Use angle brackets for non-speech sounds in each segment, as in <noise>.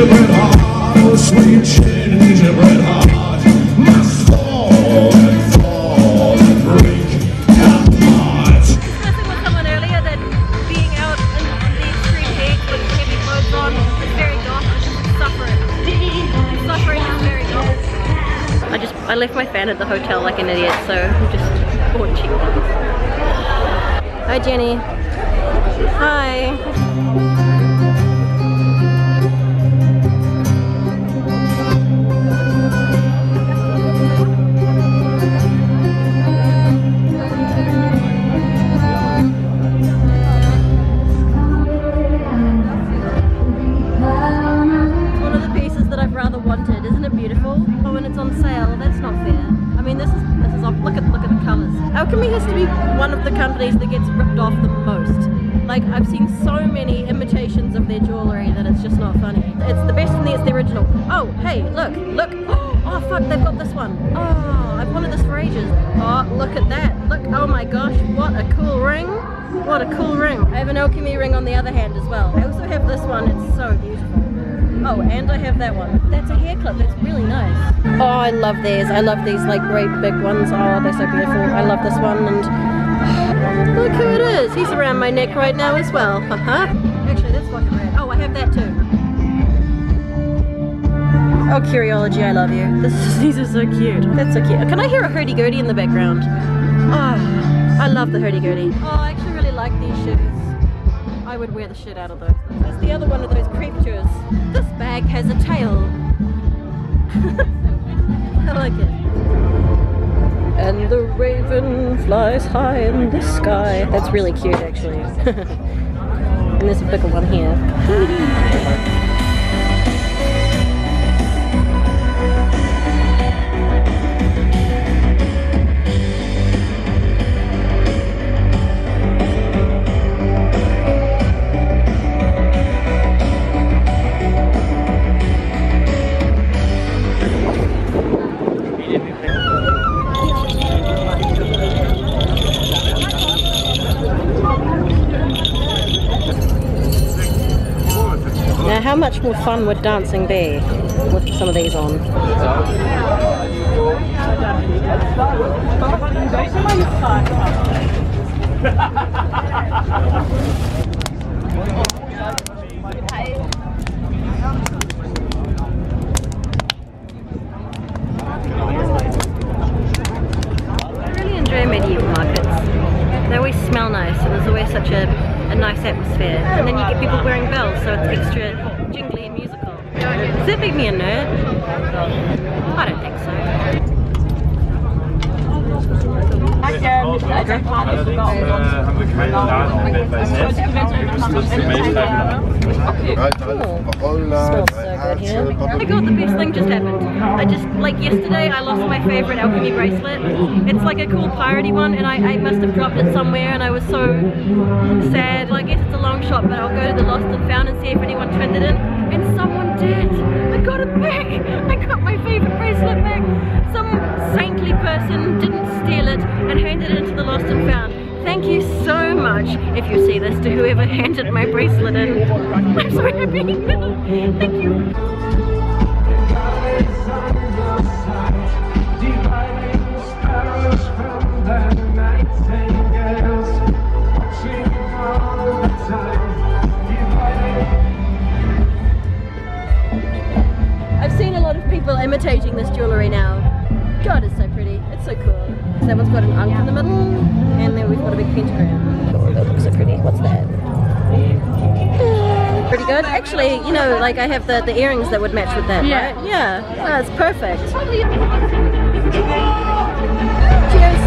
gingerbread heart, oh sweet gingerbread heart, must fall and fall and break apart. discussing with someone earlier that being out in the extreme heat with heavy clothes on is very dark. Suffering. Suffering is very dark. I just I left my fan at the hotel like an idiot, so I'm just watching. cheap ones. Hi Jenny. Hi. Alchemy to be one of the companies that gets ripped off the most. Like I've seen so many imitations of their jewellery that it's just not funny. It's the best and it's the original. Oh, hey, look, look. <gasps> Oh fuck, they've got this one. Oh, I've wanted this for ages. Oh, look at that. Look. Oh my gosh, what a cool ring. What a cool ring. I have an alchemy ring on the other hand as well. I also have this one. It's so beautiful. Oh, and I have that one. That's a hair clip. That's really nice. Oh, I love these. I love these like great big ones. Oh, they're so beautiful. I love this one and <sighs> look who it is. He's around my neck right now as well. Haha. Actually, that's fucking rad. Oh, I have that too. Oh, Curiology, I love you. <laughs> This these are so cute. That's so cute. Can I hear a hurdy-gurdy in the background? Oh, I love the hurdy-gurdy. Oh, I actually really like these shoes. Would wear the shit out of those. The other one of those creatures. This bag has a tail. <laughs> I like it. And the raven flies high in the sky. That's really cute, actually. <laughs> and there's a bigger one here. <laughs> much more fun would dancing be with some of these on? I really enjoy medieval markets. They always smell nice and there's always such a, a nice atmosphere. And then you get people wearing bells so it's extra jingly and musical. Does that make me a nerd? I don't think so. Smells so good here. Oh my god, the best thing just happened. I just, like yesterday, I lost my favorite alchemy bracelet. It's like a cool piratey one, and I, I must have dropped it somewhere, and I was so sad. Well, I guess it's a long shot, but I'll go to the lost and found and see if anyone turned it in. And someone did. I got it back. I got my favorite bracelet back. Some saintly person didn't Thank you so much, if you see this, to whoever handed my bracelet in. <laughs> I'm so happy. <laughs> Thank you. Cool. So that one's got an ankh in the middle, and then we've got a big pentagram. Oh, that looks so pretty. What's that? <sighs> Pretty good. Actually, you know, like I have the, the earrings that would match with that, Yeah. right? Yeah. That's perfect. Cheers.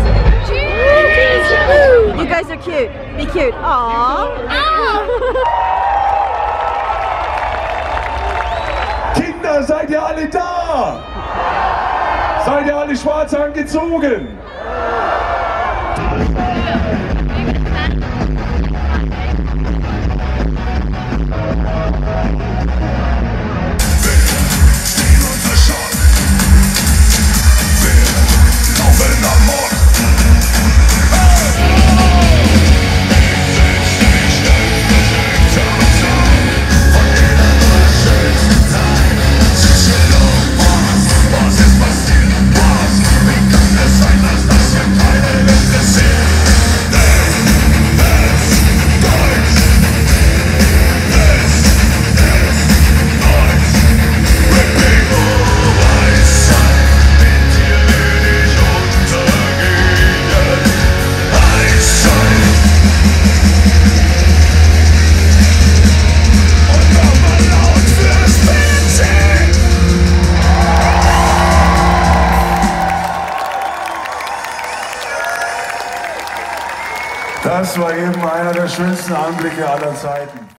Cheers. Woo. You guys are cute. Be cute. Aww. <laughs> Kinder, seid ihr alle da? Seid ihr alle schwarz angezogen? Das war eben einer der schönsten Anblicke aller Zeiten.